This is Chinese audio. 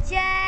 杰